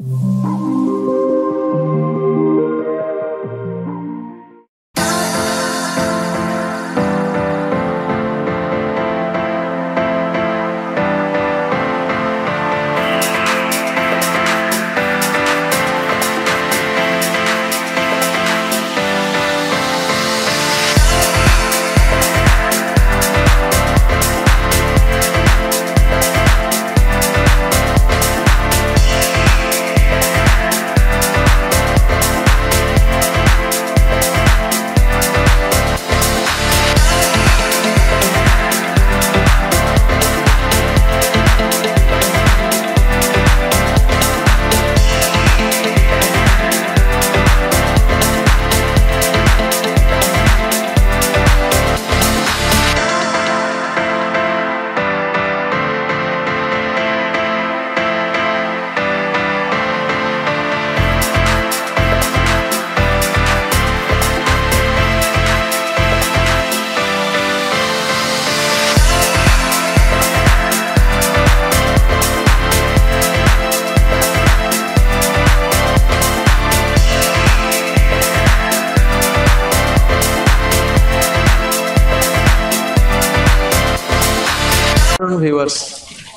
Mm-hmm. Viewers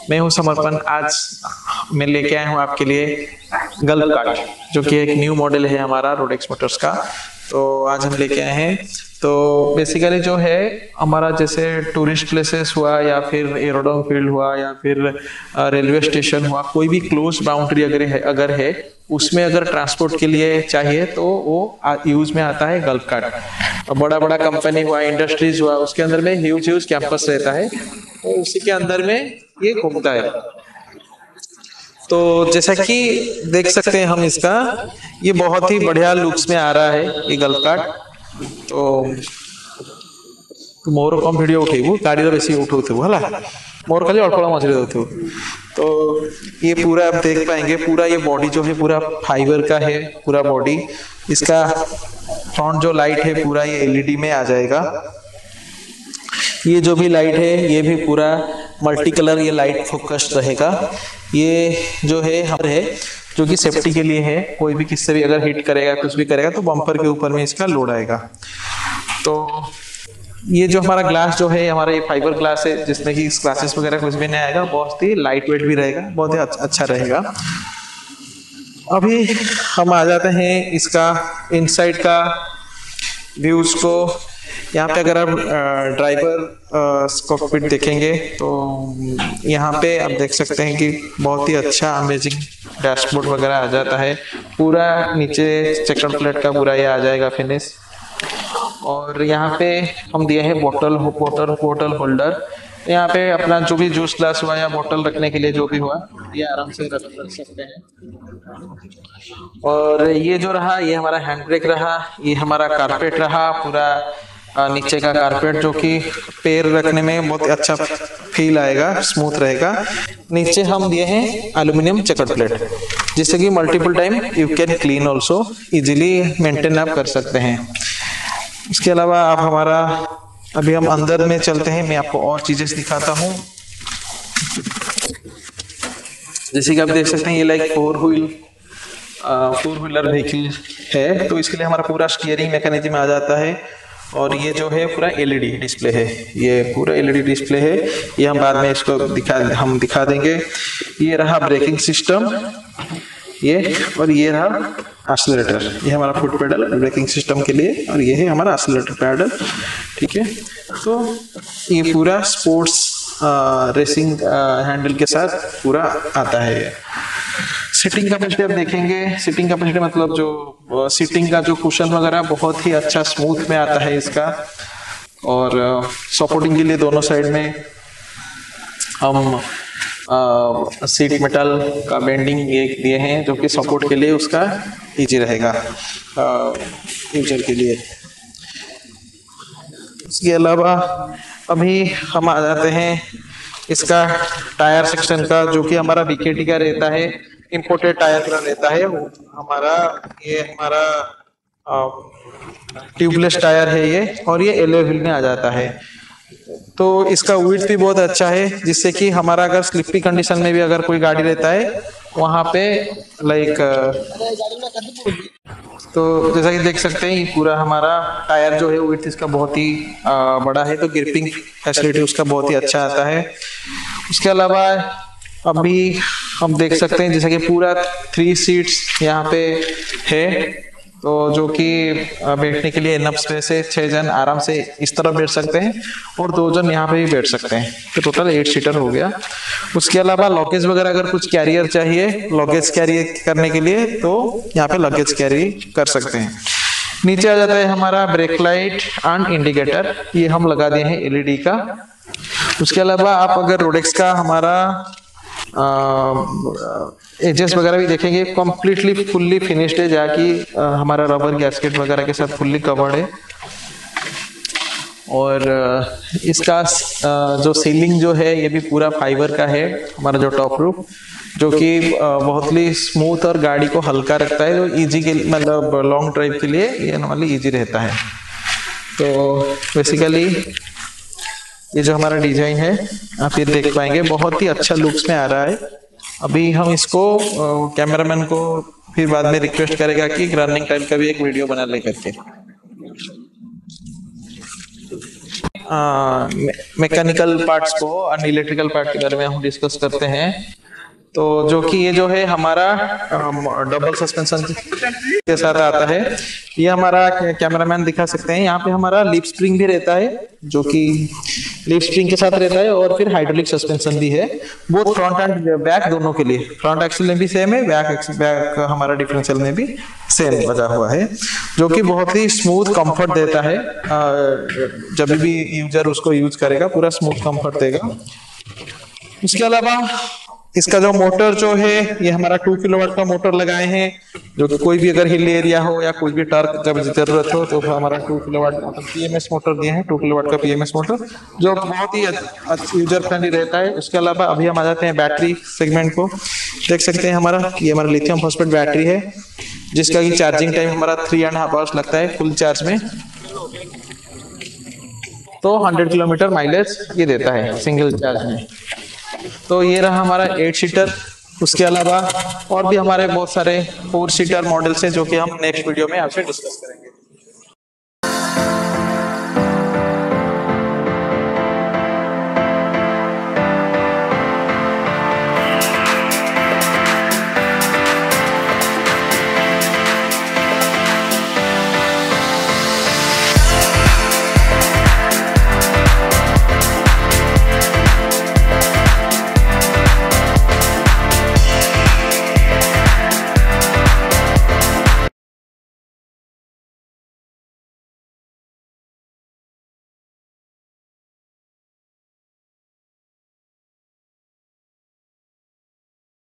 मैं हूँ समर्पण आज मैं लेके आया हूँ आपके लिए गल्फ कार्ट जो कि एक न्यू मॉडल है हमारा रोडेक्स मोटर्स का। तो आज हम लेके आए हैं। तो बेसिकली जो है, हमारा जैसे टूरिस्ट प्लेसेस हुआ या फिर एरोडोम फ़ील्ड हुआ या फिर रेलवे स्टेशन हुआ, कोई भी क्लोज बाउंड्री अगर है अगर है, उसमें अगर ट्रांसपोर्ट के लिए चाहिए तो वो यूज़ में आता है गल्फ कार्ट और बड़ा बड़ा कंपनी हुआ इंडस्ट्रीज़ हुआ, उसके अंदर में ह्यूज ह्यूज कैंपस रहता है। और उसी के अंदर में ये घूमता है। तो जैसा कि देख सकते हैं हम इसका, ये बहुत ही बढ़िया लुक्स में आ रहा है, ये गल काट तो मोर कम भिड उठेबू, गाड़ी बेस उठाऊ है मोर खाली अल्प मछली दौथु तो ये पूरा आप देख पाएँगे, पूरा ये बॉडी जो है, पूरा फाइबर का है, पूरा बॉडी इसका फ्रंट जो लाइट है, पूरा ये एलईडी में आ जाएगा। ये जो भी लाइट है, ये भी पूरा मल्टी कलर ये लाइट फोकस्ड रहेगा। ये जो है हम है, जो कि सेफ्टी के लिए है। कोई भी किससे भी अगर हिट करेगा, कुछ भी करेगा तो बम्पर के ऊपर में इसका लोड आएगा। तो ये जो हमारा ग्लास जो है, हमारा ये फाइबर ग्लास है, जिसमें कि ग्लासेस वगैरह कुछ भी नहीं आएगा, बहुत ही लाइट वेट भी रहेगा, बहुत ही अच्छा रहेगा। अभी हम आ जाते हैं इसका इनसाइड का व्यूज़ को। यहाँ पे अगर आप ड्राइवर कॉकपिट देखेंगे तो यहाँ पे आप देख सकते हैं कि बहुत ही अच्छा अमेजिंग डैशबोर्ड वगैरह आ जाता है। पूरा नीचे चेकर प्लेट का पूरा ये आ जाएगा फिनिश और यहाँ पे हम दिए हैं बोतल बोतल बोतल होल्डर यहाँ पे अपना जो भी जूस ग्लास हुआ या बोतल रखने के लिए जो भी हुआ, ये आराम से रख सकते हैं। और ये जो रहा, ये हमारा हैंड ब्रेक रहा, ये हमारा कारपेट रहा, पूरा नीचे का कारपेट जो कि पैर रखने में बहुत अच्छा फील आएगा स्मूथ रहेगा। नीचे हम दिए हैं एल्यूमिनियम चेकर प्लेट जिससे कि multiple time you can clean also easily maintain आप कर सकते हैं। इसके अलावा आप हमारा अभी हम अंदर में चलते हैं, मैं आपको और चीज़ें दिखाता हूँ। जैसे कि आप देख सकते हैं, ये like four wheel four wheeler vehicle है तो इसके लिए हमारा पूरा स्टीयरिंग मैकेनिज्म आ जाता है। और ये जो है, पूरा एलईडी डिस्प्ले है। ये पूरा एलईडी डिस्प्ले है। ये हम बाद में इसको दिखा, हम दिखा देंगे। ये रहा ब्रेकिंग सिस्टम ये और ये रहा एक्सलरेटर ये हमारा फुट पेडल ब्रेकिंग सिस्टम के लिए और ये है हमारा एक्सलरेटर पैडल ठीक है? तो ये पूरा स्पोर्ट्स रेसिंग हैंडल के साथ पूरा आता है ये। सिटिंग कैपेसिटी आप देखेंगे। सिटिंग कैपेसिटी मतलब जो सिटिंग का जो कुशन वगैरह बहुत ही अच्छा स्मूथ में आता है इसका। और सपोर्टिंग के लिए दोनों साइड में हम सीट मेटल का बेंडिंग ये दिए हैं जो कि सपोर्ट के लिए उसका इजी रहेगा यूज़र के लिए। इसके अलावा अभी हम आ जाते हैं इसका टायर सेक्शन का, जो कि हमारा बीकेटी का रहता है इंपोर्टेड टायर का रहता है। हमारा, ये हमारा ट्यूबलेस टायर है ये, और ये एलो व्हील में आ जाता है। तो इसका विथ भी बहुत अच्छा है, जिससे कि हमारा अगर स्लिपी कंडीशन में भी अगर कोई गाड़ी रहता है, वहाँ पे लाइक तो जैसा कि देख सकते हैं पूरा हमारा टायर जो है विथ इसका बहुत ही बड़ा है तो ग्रिपिंग फैसिलिटी उसका बहुत ही अच्छा आता है। उसके अलावा, अभी हम देख सकते हैं, जैसा कि पूरा थ्री सीट्स यहाँ पे है। तो जो कि बैठने के लिए इनफ स्पेस है, छह जन आराम से इस तरफ़ बैठ सकते हैं और दो जन यहाँ पे भी बैठ सकते हैं। तो टोटल एट सीटर हो गया। उसके अलावा लॉकेज वगैरह अगर कुछ कैरियर चाहिए लॉकेज कैरी करने के लिए तो यहाँ पे लगेज कैरी कर सकते हैं। नीचे आ जाता है हमारा ब्रेक लाइट एंड इंडिकेटर ये हम लगा दिए हैं एलईडी का। उसके अलावा आप अगर रोडेक्स का हमारा एजेस वगैरह भी देखेंगे। कम्प्लीटली फुल्ली फिनिश्ड है। जाकि हमारा रबर गैसकेट वगैरह के साथ फुल्ली कवर्ड है। और इसका जो सीलिंग जो है, ये भी पूरा फाइबर का है। हमारा जो टॉप रूफ जो कि बहुत ही स्मूथ और गाड़ी को हल्का रखता है। तो इजी के मतलब लॉन्ग ड्राइव के लिए, ये नॉर्मली इजी रहता है। तो बेसिकली ये जो हमारा डिज़ाइन है, आप ये देख पाएँगे, बहुत ही अच्छा लुक्स में आ रहा है। अभी हम इसको कैमरामैन को फिर बाद में रिक्वेस्ट करेगा कि रनिंग टाइम का भी एक वीडियो बना ले करके। मैकेनिकल पार्ट्स को और इलेक्ट्रिकल पार्ट के बारे में हम डिस्कस करते हैं। तो जो कि ये जो है हमारा डबल सस्पेंशन के साथ आता है। ये हमारा कैमरामैन दिखा सकते हैं। यहाँ पे हमारा लिप स्प्रिंग भी रहता है, जो कि लिप स्प्रिंग के साथ रहता है और फिर हाइड्रोलिक सस्पेंशन भी है। वो फ्रंट एंड बैक दोनों के लिए। फ्रंट एक्सल में भी सेम है बैक बैक हमारा डिफरेंशियल में भी सेम बजा हुआ है, जो कि बहुत ही स्मूथ कंफर्ट देता है। जब भी यूज़र उसको यूज़ करेगा, पूरा स्मूथ कंफर्ट देगा। उसके अलावा इसका जो मोटर जो है, ये हमारा टू किलोवाट का मोटर लगाए हैं। जो कि कोई भी अगर हिल एरिया हो या कोई भी टर्क जब ज़रूरत हो तो हमारा two kilowatt motor PMS motor दिए हैं। टू किलोवाट का पीएमएस मोटर, जो बहुत ही यूज़र फ्रेंडली रहता है। उसके अलावा अभी हम आ जाते हैं बैटरी सेगमेंट को। देख सकते हैं हमारा ये हमारा लिथियम फॉस्फेट बैटरी है, जिसका की चार्जिंग टाइम हमारा थ्री एंड हाफ़ आवर्स लगता है फुल चार्ज में। तो 100 किलोमीटर माइलेज ये देता है सिंगल चार्ज में। तो ये रहा हमारा एट सीटर उसके अलावा और भी हमारे बहुत सारे फोर सीटर मॉडल्स हैं, जो कि हम नेक्स्ट वीडियो में आपसे डिस्कस करेंगे।